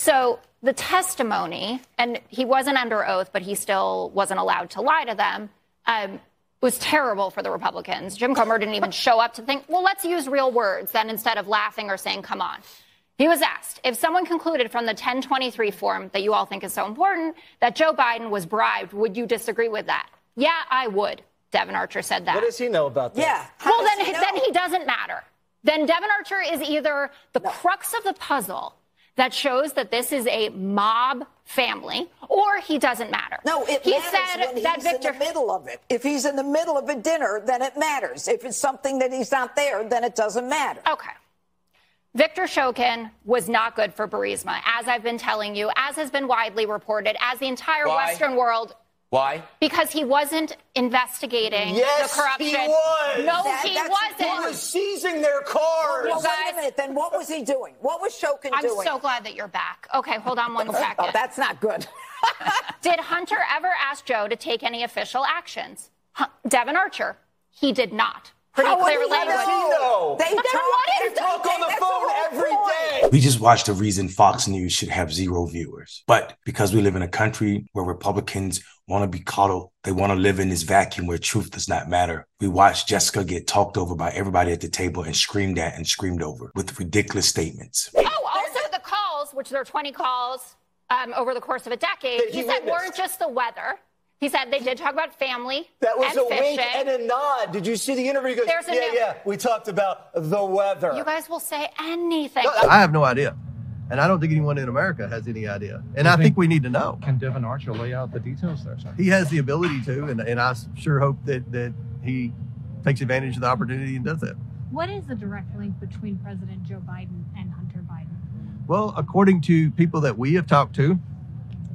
So the testimony, and he wasn't under oath, but he still wasn't allowed to lie to them, um, was terrible for the Republicans. Jim Comer didn't even show up to think, well, let's use real words then instead of laughing or saying, come on. He was asked if someone concluded from the 1023 form that you all think is so important that Joe Biden was bribed, would you disagree with that? Yeah, I would. Devon Archer said that. What does he know about that? Yeah. How well, then he, then he doesn't matter. Then Devon Archer is either the no. crux of the puzzle that shows that this is a mob family, or he doesn't matter. No, it he matters said when that he's Victor... in the middle of it. If he's in the middle of a dinner, then it matters. If it's something that he's not there, then it doesn't matter. Okay. Victor Shokin was not good for Burisma, as I've been telling you, as has been widely reported, as the entire Why? Western world why? Because he wasn't investigating yes, the corruption. Yes, he was. No, that, he wasn't. He was seizing their cars. Well, wait a minute. Then what was he doing? What was Shokin I'm doing? I'm so glad that you're back. Okay, hold on one oh, second. oh, that's not good. did Hunter ever ask Joe to take any official actions? Devon Archer, he did not. Pretty How clear would language. Know? They, talk, they talk on the phone every day. We just watched the reason Fox News should have zero viewers. But because we live in a country where Republicans want to be coddled, they want to live in this vacuum where truth does not matter. We watched Jessica get talked over by everybody at the table and screamed at and screamed over with ridiculous statements. Oh, also the calls, which there are 20 calls um, over the course of a decade, he, he said weren't just the weather. He said they did talk about family. That was a fishing. wink and a nod. Did you see the interview? He goes, There's yeah, new- yeah. We talked about the weather. You guys will say anything. No, I have no idea. And I don't think anyone in America has any idea. And I think, think, we need to know. Can Devon Archer lay out the details there, sir? He has the ability to, and, and I sure hope that, that he takes advantage of the opportunity and does that. What is the direct link between President Joe Biden and Hunter Biden? Well, according to people that we have talked to,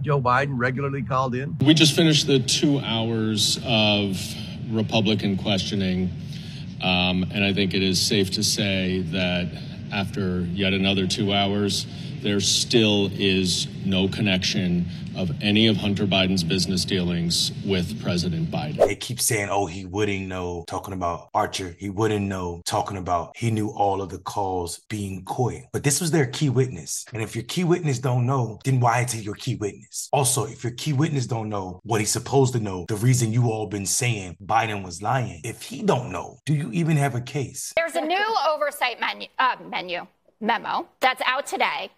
Joe Biden regularly called in. We just finished the two hours of Republican questioning. Um, and I think it is safe to say that after yet another two hours, there still is no connection of any of Hunter Biden's business dealings with President Biden. They keep saying, oh, he wouldn't know, talking about Archer. He wouldn't know, talking about he knew all of the calls being coy. But this was their key witness. And if your key witness don't know, then why is he your key witness? Also, if your key witness don't know what he's supposed to know, the reason you all been saying Biden was lying, if he don't know, do you even have a case? There's a new oversight menu, uh, menu memo that's out today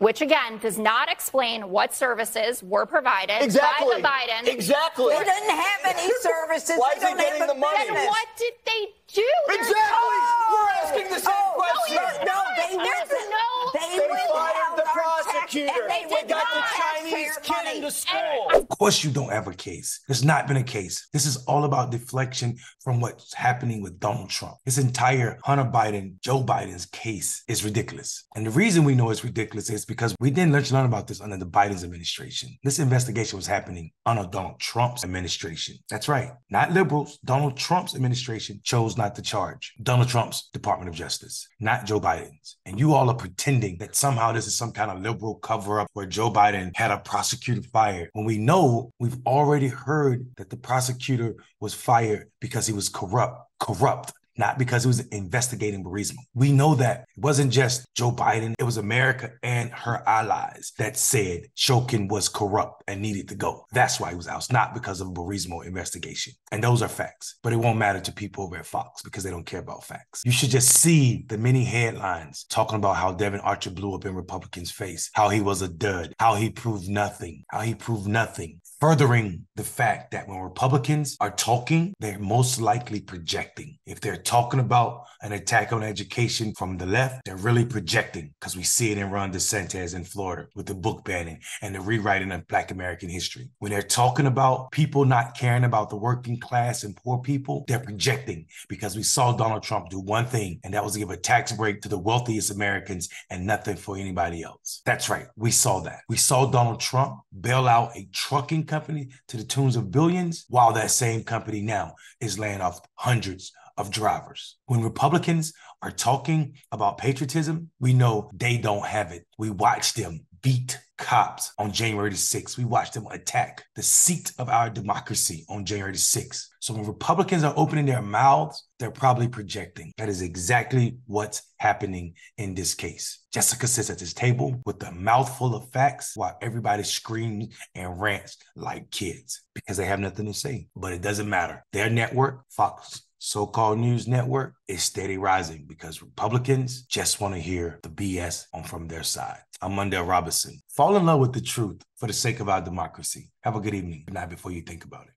which again does not explain what services were provided exactly. by the Biden. Exactly. They didn't have any services. Why they is he getting the money? Then what did they do? Exactly. Oh, We're asking the same oh, question. No, no, they There's wouldn't. no. They, They wouldn't fired have the our prosecutor. Tax, and they We got the Chinese taxpayer kid into money. school. Of course, you don't have a case. There's not been a case. This is all about deflection from what's happening with Donald Trump. This entire Hunter Biden, Joe Biden's case is ridiculous. And the reason we know it's ridiculous is because we didn't learn about this under the Biden's administration. This investigation was happening under Donald Trump's administration. That's right. Not liberals. Donald Trump's administration chose not to charge Donald Trump's Department of Justice, not Joe Biden's. And you all are pretending that somehow this is some kind of liberal cover up where Joe Biden had a prosecutor fired when we know we've already heard that the prosecutor was fired because he was corrupt. Corrupt not because it was investigating Burisma. We know that it wasn't just Joe Biden, it was America and her allies that said Shokin was corrupt and needed to go. That's why he was out, not because of a Burisma investigation. And those are facts, but it won't matter to people over at Fox because they don't care about facts. You should just see the many headlines talking about how Devon Archer blew up in Republicans' face, how he was a dud, how he proved nothing, how he proved nothing, furthering the fact that when Republicans are talking, they're most likely projecting. If they're talking about an attack on education from the left, they're really projecting because we see it in Ron DeSantis in Florida with the book banning and the rewriting of Black American history. When they're talking about people not caring about the working class and poor people, they're projecting because we saw Donald Trump do one thing, and that was give a tax break to the wealthiest Americans and nothing for anybody else. That's right. We saw that. We saw Donald Trump bail out a trucking company to the tunes of billions, while that same company now is laying off hundreds of drivers. When Republicans are talking about patriotism, we know they don't have it. We watch them beat cops on January the 6th. We watched them attack the seat of our democracy on January the 6th. So when Republicans are opening their mouths, they're probably projecting. That is exactly what's happening in this case. Jessica sits at this table with a mouthful of facts while everybody screams and rants like kids because they have nothing to say. But it doesn't matter. Their network, Fox so-called news network is steady rising because Republicans just want to hear the BS on from their side. I'm Mondale Robinson. Fall in love with the truth for the sake of our democracy. Have a good evening. Good night before you think about it.